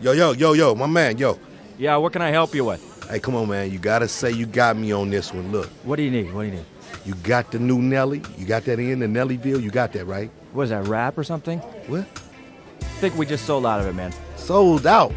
Yo, yo, yo, yo, my man, yo. Yeah, what can I help you with? Hey, come on, man. You gotta say you got me on this one. Look, What do you need? What do you need? you got the new Nelly. You got that in the Nellyville. You got that right? What is that, rap or something? What? I think we just sold out of it, man. Sold out.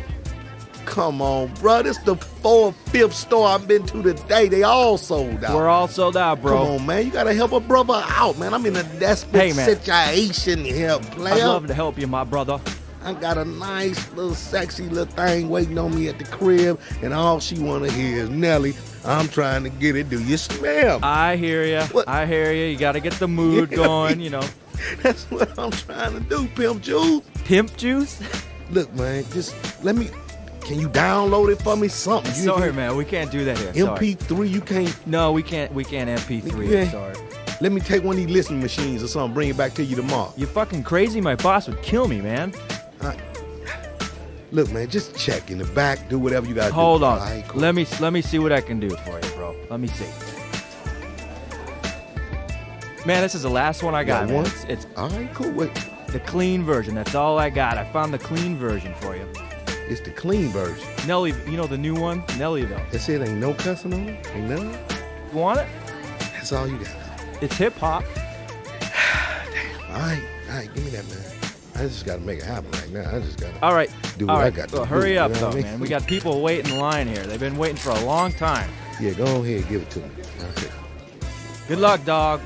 Come on, bro. This the fourth, fifth store I've been to today. They all sold out. We're all sold out, bro. Come on, man. You gotta help a brother out, man. I'm in a desperate Hey, man. situation here, player. I'd love to help you, my brother. I got a nice little sexy little thing waiting on me at the crib, and all she wanna hear is Nelly. I'm trying to get it. Do you smell? I hear you. I hear you. You got to get the mood going, you know. That's what I'm trying to do, Pimp Juice. Pimp juice? Look, man, just let me. Can you download it for me? Something. You sorry, man. We can't do that here. MP3, you can't. No, we can't. We can't MP3. Yeah. Sorry. Let me take one of these listening machines or something. Bring it back to you tomorrow. You fucking crazy? My boss would kill me, man. Look, man, just check in the back. Do whatever you gotta do. Hold on. Right, cool. Let me let me see what I can do for you, bro. Let me see. Man, this is the last one I got. got one? It's, it's All right, cool. Wait, the clean version. That's all I got. I found the clean version for you. it's the clean version. Nelly, you know the new one, Nellyville. It said ain't no cussing on it. Ain't none. You want it? That's all you got. It's hip hop. All right, all right, give me that, man. I just gotta make it happen right now. I just gotta. All right. Do all what I right. got to well, do, hurry you up, know though, I mean? man. We got people waiting in line here. They've been waiting for a long time. Yeah, go ahead, give it to me. Okay. Good luck, dog.